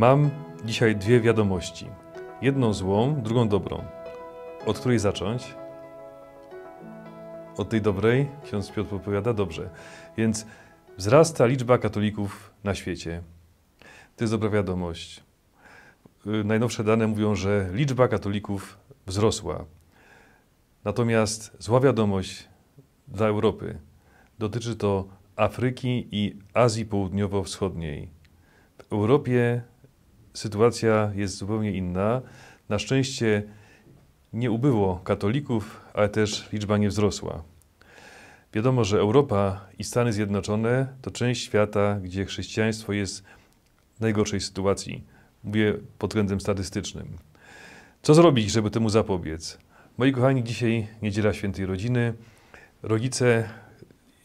Mam dzisiaj dwie wiadomości. Jedną złą, drugą dobrą. Od której zacząć? Od tej dobrej? Ksiądz Piotr opowiada dobrze. Więc wzrasta liczba katolików na świecie. To jest dobra wiadomość. Y, najnowsze dane mówią, że liczba katolików wzrosła. Natomiast zła wiadomość dla Europy dotyczy to Afryki i Azji Południowo-Wschodniej. W Europie sytuacja jest zupełnie inna. Na szczęście nie ubyło katolików, ale też liczba nie wzrosła. Wiadomo, że Europa i Stany Zjednoczone to część świata, gdzie chrześcijaństwo jest w najgorszej sytuacji. Mówię pod względem statystycznym. Co zrobić, żeby temu zapobiec? Moi kochani, dzisiaj niedziela świętej rodziny. Rodzice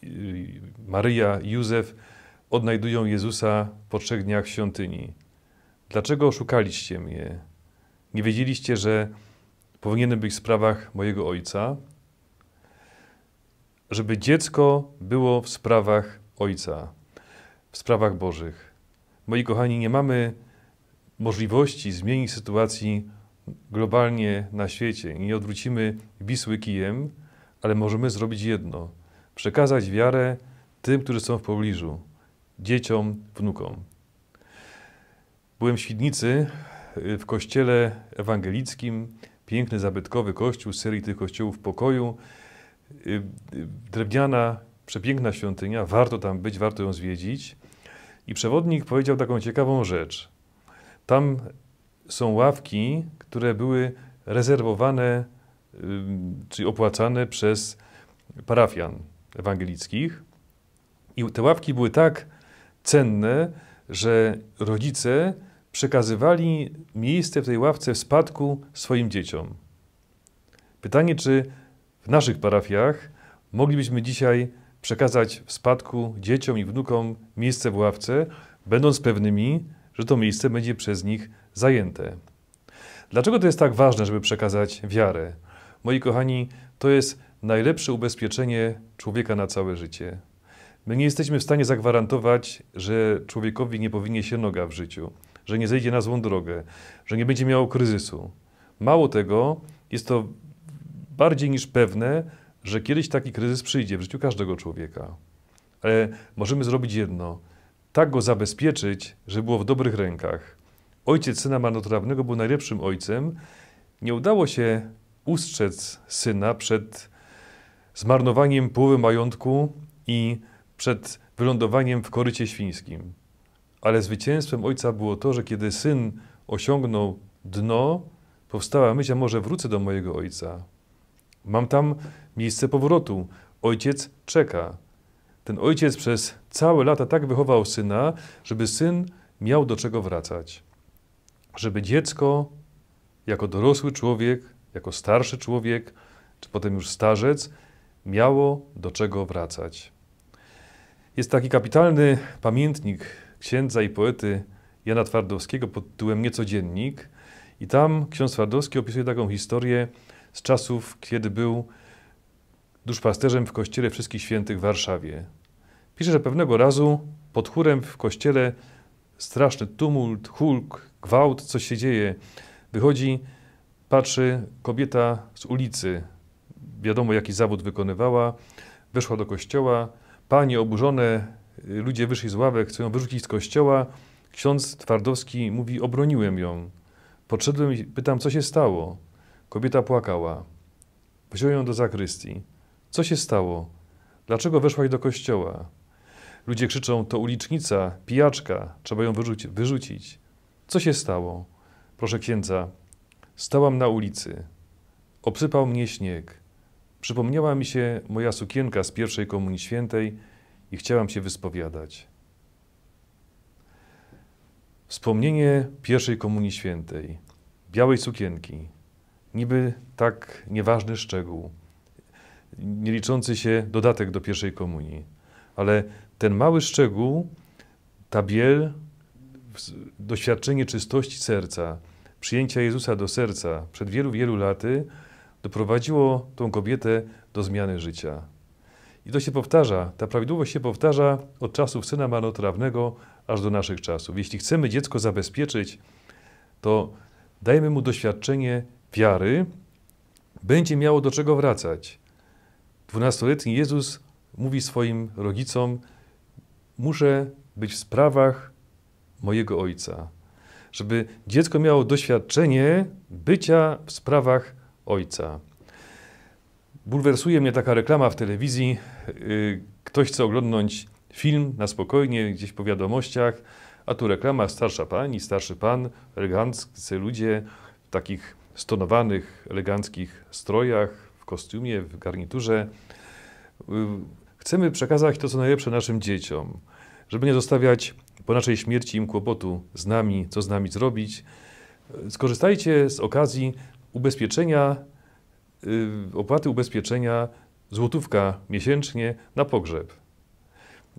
y, Maryja i Józef odnajdują Jezusa po trzech dniach w świątyni. Dlaczego oszukaliście mnie? Nie wiedzieliście, że powinienem być w sprawach mojego ojca? Żeby dziecko było w sprawach ojca, w sprawach Bożych. Moi kochani, nie mamy możliwości zmienić sytuacji globalnie na świecie. Nie odwrócimy Wisły kijem, ale możemy zrobić jedno: przekazać wiarę tym, którzy są w pobliżu, dzieciom, wnukom. Byłem w Świdnicy y, w kościele ewangelickim, piękny, zabytkowy kościół z serii tych kościołów pokoju. Y, y, drewniana, przepiękna świątynia, warto tam być, warto ją zwiedzić. I przewodnik powiedział taką ciekawą rzecz. Tam są ławki, które były rezerwowane, czy opłacane przez parafian ewangelickich. I te ławki były tak cenne, że rodzice przekazywali miejsce w tej ławce w spadku swoim dzieciom. Pytanie, czy w naszych parafiach moglibyśmy dzisiaj przekazać w spadku dzieciom i wnukom miejsce w ławce, będąc pewnymi, że to miejsce będzie przez nich zajęte. Dlaczego to jest tak ważne, żeby przekazać wiarę? Moi kochani, to jest najlepsze ubezpieczenie człowieka na całe życie. My nie jesteśmy w stanie zagwarantować, że człowiekowi nie powinie się noga w życiu, że nie zejdzie na złą drogę, że nie będzie miał kryzysu. Mało tego, jest to bardziej niż pewne, że kiedyś taki kryzys przyjdzie w życiu każdego człowieka. Ale możemy zrobić jedno: tak go zabezpieczyć, żeby było w dobrych rękach. Ojciec syna marnotrawnego był najlepszym ojcem. Nie udało się ustrzec syna przed zmarnowaniem połowy majątku i przed wylądowaniem w korycie świńskim. Ale zwycięstwem ojca było to, że kiedy syn osiągnął dno, powstała myśl, a może wrócę do mojego ojca. Mam tam miejsce powrotu. Ojciec czeka. Ten ojciec przez całe lata tak wychował syna, żeby syn miał do czego wracać. Żeby dziecko, jako dorosły człowiek, jako starszy człowiek, czy potem już starzec, miało do czego wracać. Jest taki kapitalny pamiętnik księdza i poety Jana Twardowskiego pod tytułem Niecodziennik. I tam ksiądz Twardowski opisuje taką historię z czasów, kiedy był duszpasterzem w kościele Wszystkich Świętych w Warszawie. Pisze, że pewnego razu pod chórem w kościele straszny tumult, hulk, gwałt, coś się dzieje. Wychodzi, patrzy kobieta z ulicy, wiadomo jaki zawód wykonywała, weszła do kościoła, Panie oburzone, ludzie wyszli z ławek, chcą ją wyrzucić z kościoła. Ksiądz Twardowski mówi, obroniłem ją. Podszedłem i pytam, co się stało. Kobieta płakała. Wziąłem ją do zakrystii. Co się stało? Dlaczego weszłaś do kościoła? Ludzie krzyczą, to ulicznica, pijaczka, trzeba ją wyrzuci wyrzucić. Co się stało? Proszę księdza, stałam na ulicy. Obsypał mnie śnieg. Przypomniała mi się moja sukienka z pierwszej Komunii Świętej i chciałam się wyspowiadać. Wspomnienie pierwszej Komunii Świętej, białej sukienki, niby tak nieważny szczegół, nie liczący się dodatek do pierwszej komunii, ale ten mały szczegół, ta biel, doświadczenie czystości serca, przyjęcia Jezusa do serca przed wielu, wielu laty, doprowadziło tą kobietę do zmiany życia. I to się powtarza, ta prawidłowość się powtarza od czasów syna marnotrawnego aż do naszych czasów. Jeśli chcemy dziecko zabezpieczyć, to dajmy mu doświadczenie wiary, będzie miało do czego wracać. Dwunastoletni Jezus mówi swoim rodzicom: Muszę być w sprawach mojego Ojca. Żeby dziecko miało doświadczenie bycia w sprawach Ojca. Bulwersuje mnie taka reklama w telewizji. Y, ktoś chce oglądnąć film na spokojnie, gdzieś po wiadomościach, a tu reklama starsza pani, starszy pan, eleganccy ludzie w takich stonowanych, eleganckich strojach, w kostiumie, w garniturze. Y, chcemy przekazać to, co najlepsze naszym dzieciom, żeby nie zostawiać po naszej śmierci im kłopotu z nami, co z nami zrobić. Skorzystajcie z okazji ubezpieczenia, y, opłaty ubezpieczenia złotówka miesięcznie na pogrzeb.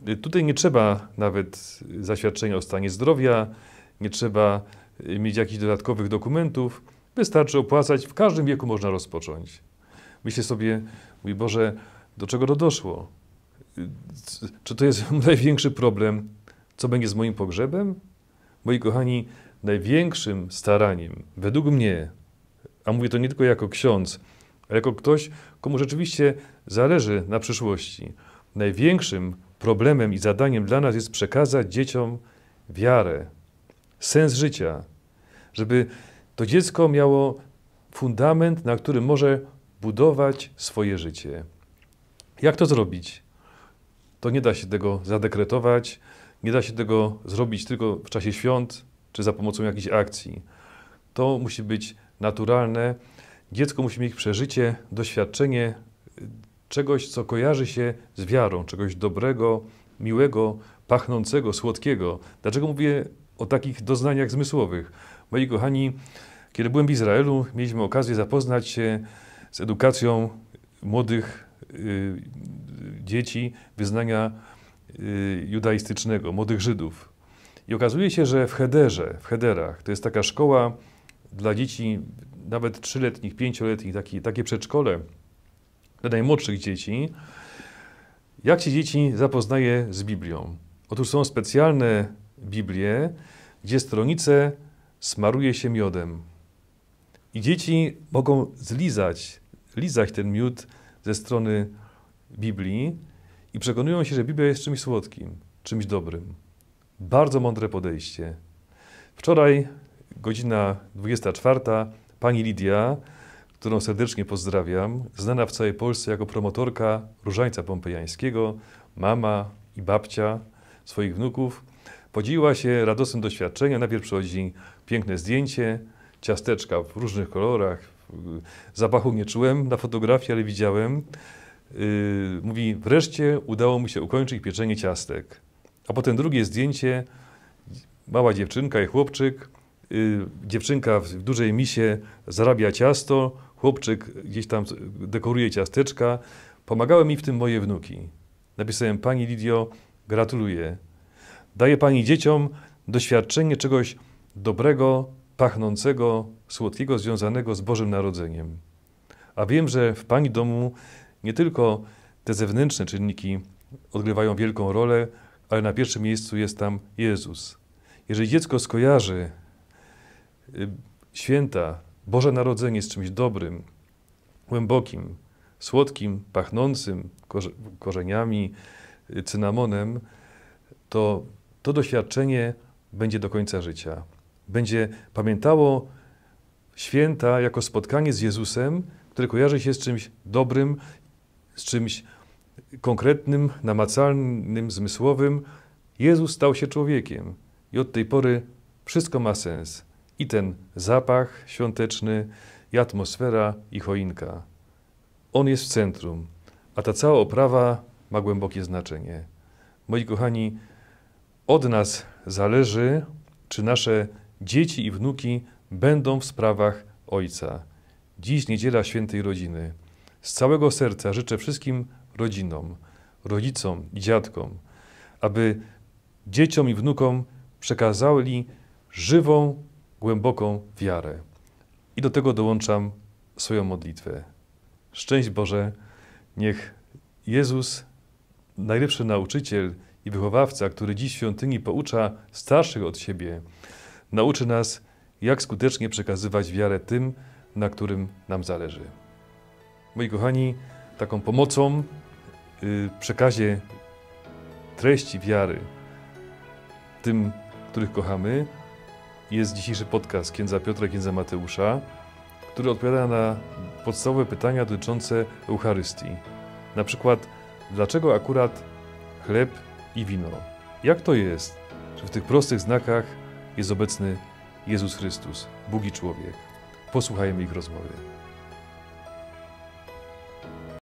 Y, tutaj nie trzeba nawet zaświadczenia o stanie zdrowia, nie trzeba mieć jakichś dodatkowych dokumentów. Wystarczy opłacać, w każdym wieku można rozpocząć. Myślę sobie, mój Boże, do czego to doszło? Czy to jest największy problem, co będzie z moim pogrzebem? Moi kochani, największym staraniem, według mnie, a mówię to nie tylko jako ksiądz, ale jako ktoś, komu rzeczywiście zależy na przyszłości, największym problemem i zadaniem dla nas jest przekazać dzieciom wiarę, sens życia, żeby to dziecko miało fundament, na którym może budować swoje życie. Jak to zrobić? To nie da się tego zadekretować, nie da się tego zrobić tylko w czasie świąt czy za pomocą jakichś akcji. To musi być naturalne. Dziecko musi mieć przeżycie, doświadczenie czegoś, co kojarzy się z wiarą, czegoś dobrego, miłego, pachnącego, słodkiego. Dlaczego mówię o takich doznaniach zmysłowych? Moi kochani, kiedy byłem w Izraelu, mieliśmy okazję zapoznać się z edukacją młodych y, dzieci wyznania y, judaistycznego, młodych Żydów. I okazuje się, że w Hederze, w Hederach, to jest taka szkoła dla dzieci nawet trzyletnich, pięcioletnich, taki, takie przedszkole dla najmłodszych dzieci. Jak się dzieci zapoznaje z Biblią? Otóż są specjalne Biblie, gdzie stronice smaruje się miodem. I dzieci mogą zlizać, lizać ten miód ze strony Biblii i przekonują się, że Biblia jest czymś słodkim, czymś dobrym. Bardzo mądre podejście. Wczoraj, godzina 24, pani Lidia, którą serdecznie pozdrawiam, znana w całej Polsce jako promotorka różańca pompejańskiego, mama i babcia swoich wnuków, podzieliła się radosnym doświadczeniem. Najpierw przychodzi piękne zdjęcie, ciasteczka w różnych kolorach. Zapachu nie czułem na fotografii, ale widziałem. Yy, mówi, wreszcie udało mi się ukończyć pieczenie ciastek. A potem drugie zdjęcie, mała dziewczynka i chłopczyk. Yy, dziewczynka w dużej misie zarabia ciasto, chłopczyk gdzieś tam dekoruje ciasteczka. Pomagały mi w tym moje wnuki. Napisałem, Pani Lidio, gratuluję. Daje Pani dzieciom doświadczenie czegoś dobrego, pachnącego, słodkiego, związanego z Bożym Narodzeniem. A wiem, że w Pani domu nie tylko te zewnętrzne czynniki odgrywają wielką rolę, ale na pierwszym miejscu jest tam Jezus. Jeżeli dziecko skojarzy y, święta, Boże Narodzenie z czymś dobrym, głębokim, słodkim, pachnącym korzeniami, y, cynamonem, to to doświadczenie będzie do końca życia będzie pamiętało święta jako spotkanie z Jezusem, które kojarzy się z czymś dobrym, z czymś konkretnym, namacalnym, zmysłowym. Jezus stał się człowiekiem i od tej pory wszystko ma sens. I ten zapach świąteczny, i atmosfera, i choinka. On jest w centrum, a ta cała oprawa ma głębokie znaczenie. Moi kochani, od nas zależy, czy nasze dzieci i wnuki będą w sprawach Ojca. Dziś niedziela świętej rodziny. Z całego serca życzę wszystkim rodzinom, rodzicom i dziadkom, aby dzieciom i wnukom przekazali żywą, głęboką wiarę. I do tego dołączam swoją modlitwę. Szczęść Boże, niech Jezus najlepszy nauczyciel i wychowawca, który dziś w świątyni poucza starszych od siebie, nauczy nas, jak skutecznie przekazywać wiarę tym, na którym nam zależy. Moi kochani, taką pomocą y, w przekazie treści wiary tym, których kochamy, jest dzisiejszy podcast księdza Piotra księdza Mateusza, który odpowiada na podstawowe pytania dotyczące Eucharystii. Na przykład, dlaczego akurat chleb i wino? Jak to jest, że w tych prostych znakach jest obecny Jezus Chrystus, Bóg i człowiek? Posłuchajmy ich rozmowy.